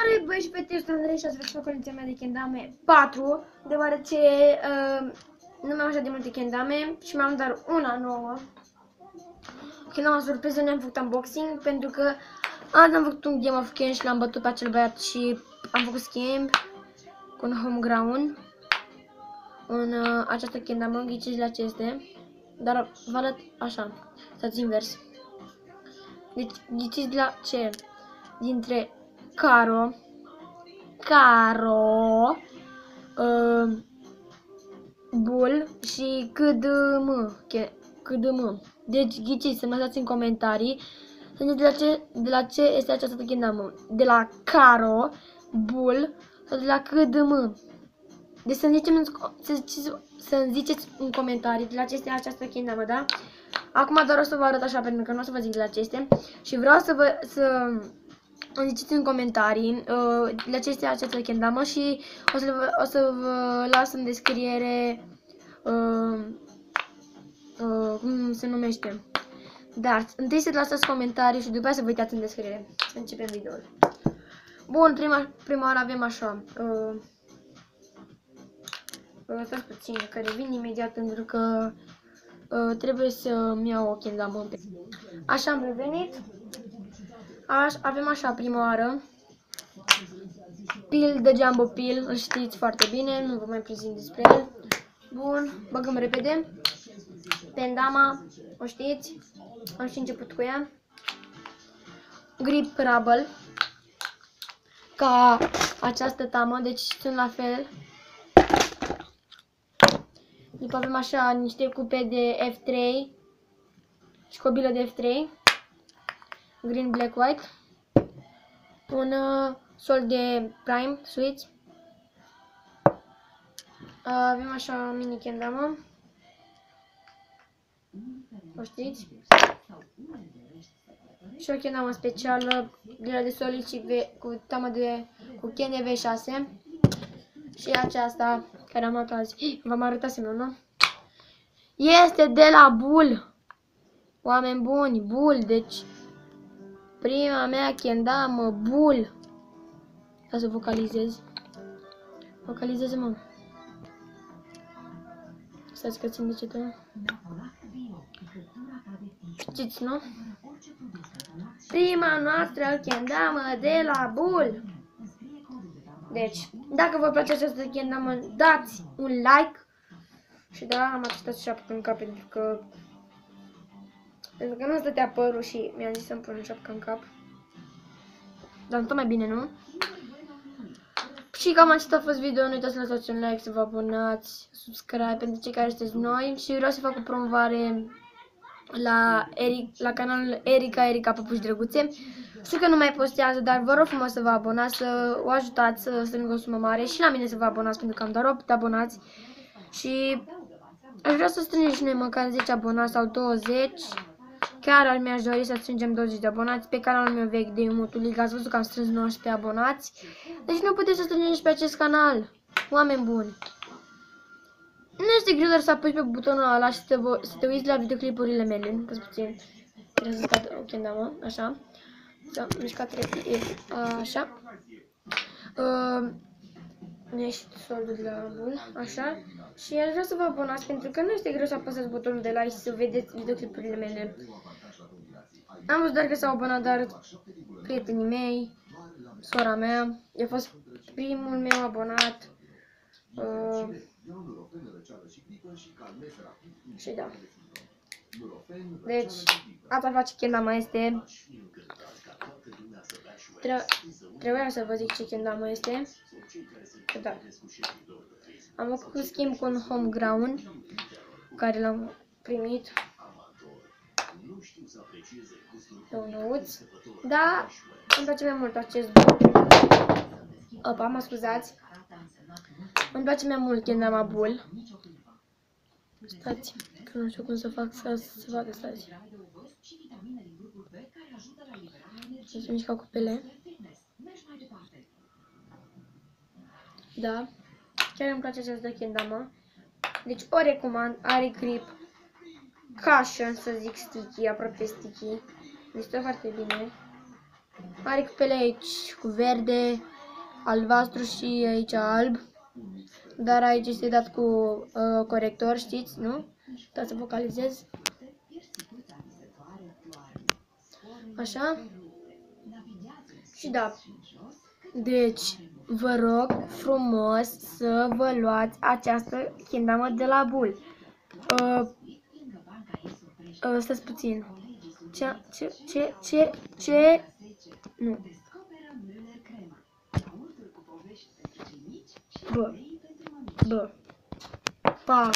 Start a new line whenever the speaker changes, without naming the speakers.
Salutare băieți și fete, sunt Andrei și ați văzut colecția mea de kendame 4 Deoarece uh, nu mai am așa de multe kendame și mai am doar una nouă. Kendama surpriză nu am făcut unboxing pentru că azi am făcut un game of Ken și l-am bătut pe acel băiat și am făcut schimb cu un home ground în uh, această kendama, ghiciți la ce este. Dar vă arăt așa, stați invers. Deci ghiciți la ce? Dintre Caro, Caro, uh, Bul și CDM. CDM. Deci ghiciți să mă lăsați în comentarii să de la ce, de la ce este această chendamă. De la Caro, Bul sau de la CDM. Deci să-mi ziceți, să, să ziceți în comentarii de la ce este această chendamă, da? Acum doar o să vă arăt așa pentru că nu o să vă zic de la ce este. Și vreau să vă... Să, îmi ziceți în comentarii uh, la ce este această kendamă și o să, vă, o să vă las în descriere uh, uh, cum se numește. Dar întâi să lăsați comentarii și după aceea să vă uitați în descriere. Să începem videoul. Bun, prima, prima oară avem așa. Uh, uh, stați puțin, că revin imediat pentru că uh, trebuie să-mi iau o kendamă. Așa am revenit. Aș, avem așa prima oară. Pil de Jumbo Pil, îl știți foarte bine, nu vă mai prezint despre el. Bun, băgăm repede. Pendama, o știți, am și început cu ea. Grip Rubble, ca această tamă, deci sunt la fel. După avem așa niște cupe de F3 și cobilă de F3 green, black, white. Un uh, sol de prime, switch. Uh, avem așa mini kendama. O știți? Și o kendama specială de la de solid și v, cu tamă de cu Ken V6. Și aceasta care am luat azi. V-am arătat semnul, nu? Este de la Bull. Oameni buni, Bull, deci Prima mea kendamă, bul. Ca să vocalizez. Vocalizez, mă. Stați că țin de ce tot. Știți, nu? Prima noastră kendamă de la bul. Deci, dacă vă place această kendamă, dați un like. Și da, am atât șapcă în cap pentru că pentru că nu stătea părul și mi-am zis să-mi pun șapca în cap. Dar tot mai bine, nu? Și cam acesta a fost video, nu uitați să lăsați un like, să vă abonați, subscribe pentru cei care sunteți noi și vreau să fac o promovare la, Eric, la canalul Erica, Erica Păpuși Drăguțe. Știu că nu mai postează, dar vă rog frumos să vă abonați, să o ajutați să strângă o sumă mare și la mine să vă abonați pentru că am doar 8 abonați. Și aș vrea să strângem și noi măcar 10 abonați sau 20 Chiar mi-aș dori să strângem 20 de abonați pe canalul meu vechi de Umutulic. Ați văzut că am strâns 19 abonați. Deci nu puteți să strângem și pe acest canal. Oameni buni. Nu este greu doar să apăși pe butonul ăla și să te, să te uiți la videoclipurile mele. Că puțin. Trebuie să scad o chendamă. Așa. Să mișcat repede. Așa. Uh, mi-a ieșit soldul de la bun. Așa. Și aș vrea să vă abonați pentru că nu este greu să apăsați butonul de like și să vedeți videoclipurile mele. Am văzut doar că s-au abonat dar prietenii mei, sora mea, a fost primul meu abonat. Uh, și da. Deci, asta face kendama este. Tre trebuia să vă zic ce kendama este. Da. Am făcut schimb cu un home ground care l-am primit un nouț. Da, îmi place mai mult acest Opa, mă scuzați. Îmi place mai mult când am abul. Stați, că nu știu cum să fac să se facă, stați. Să se mișcă cupele. Da. Chiar îmi place această kendama. Deci o recomand, are grip. Caution, să zic sticky, aproape sticky. Deci tot foarte bine. Are cupele aici cu verde, albastru și aici alb. Dar aici este dat cu uh, corector, știți, nu? Ca să focalizez. Așa. Și da. Deci, vă rog frumos să vă luați această chindamă de la Bull. Uh, uh, stați puțin. Ce, ce, ce, ce, ce, nu. Bă, bă, pa.